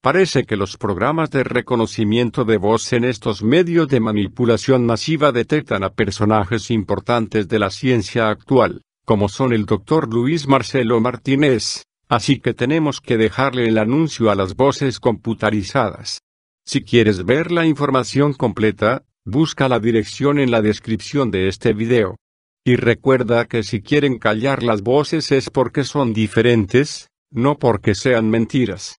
Parece que los programas de reconocimiento de voz en estos medios de manipulación masiva detectan a personajes importantes de la ciencia actual, como son el Dr. Luis Marcelo Martínez, así que tenemos que dejarle el anuncio a las voces computarizadas. Si quieres ver la información completa, busca la dirección en la descripción de este video. Y recuerda que si quieren callar las voces es porque son diferentes, no porque sean mentiras.